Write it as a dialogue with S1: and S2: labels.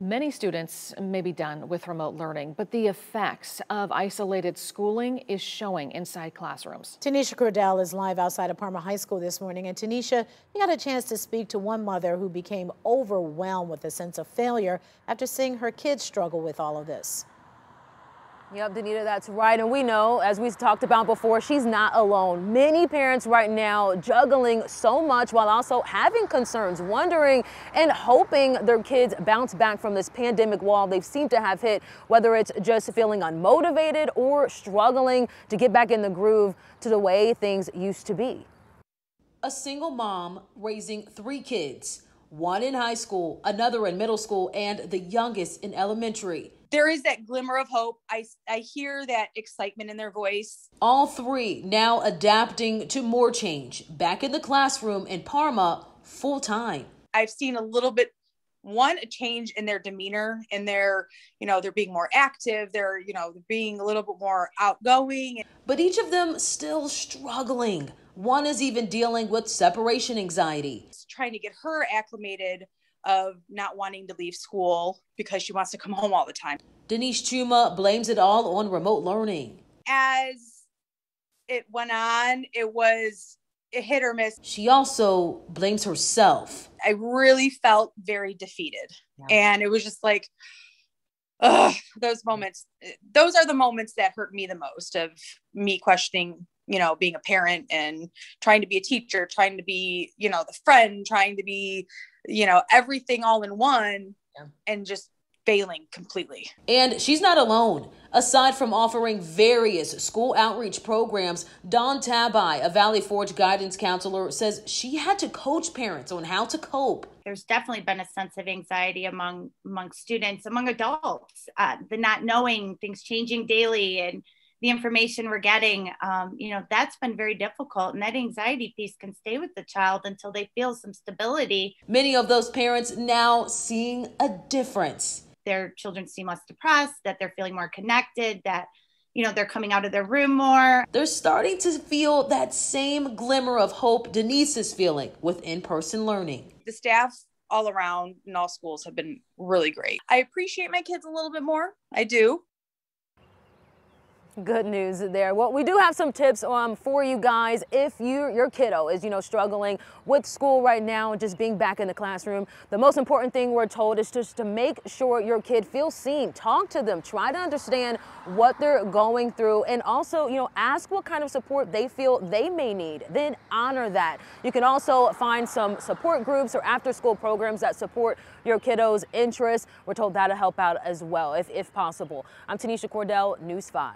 S1: Many students may be done with remote learning, but the effects of isolated schooling is showing inside classrooms.
S2: Tanisha Cordell is live outside of Parma High School this morning. And Tanisha, you got a chance to speak to one mother who became overwhelmed with a sense of failure after seeing her kids struggle with all of this.
S3: Yep, Danita, that's right. And we know, as we talked about before, she's not alone. Many parents right now juggling so much while also having concerns, wondering and hoping their kids bounce back from this pandemic wall they've seemed to have hit, whether it's just feeling unmotivated or struggling to get back in the groove to the way things used to be.
S4: A single mom raising three kids, one in high school, another in middle school, and the youngest in elementary
S5: there is that glimmer of hope. I, I hear that excitement in their voice.
S4: All three now adapting to more change, back in the classroom in Parma full time.
S5: I've seen a little bit one a change in their demeanor and their you know they're being more active they're you know being a little bit more outgoing
S4: but each of them still struggling one is even dealing with separation anxiety
S5: trying to get her acclimated of not wanting to leave school because she wants to come home all the time.
S4: Denise Chuma blames it all on remote learning.
S5: As it went on, it was a hit or miss.
S4: She also blames herself.
S5: I really felt very defeated. Yeah. And it was just like, ugh, those moments, those are the moments that hurt me the most of me questioning you know being a parent and trying to be a teacher trying to be you know the friend trying to be you know everything all in one yeah. and just failing completely.
S4: And she's not alone. Aside from offering various school outreach programs Don tabai a valley forge guidance counselor says she had to coach parents on how to cope.
S6: There's definitely been a sense of anxiety among among students among adults uh, the not knowing things changing daily and the information we're getting, um, you know, that's been very difficult. And that anxiety piece can stay with the child until they feel some stability.
S4: Many of those parents now seeing a difference.
S6: Their children seem less depressed, that they're feeling more connected, that you know, they're coming out of their room more.
S4: They're starting to feel that same glimmer of hope Denise is feeling with in person learning.
S5: The staff all around in all schools have been really great. I appreciate my kids a little bit more. I do.
S3: Good news there. Well, we do have some tips um, for you guys if you, your kiddo is, you know, struggling with school right now and just being back in the classroom. The most important thing we're told is just to make sure your kid feels seen. Talk to them. Try to understand what they're going through and also, you know, ask what kind of support they feel they may need. Then honor that. You can also find some support groups or after school programs that support your kiddo's interests. We're told that'll help out as well if, if possible. I'm Tanisha Cordell, News 5.